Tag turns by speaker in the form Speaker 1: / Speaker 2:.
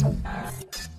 Speaker 1: you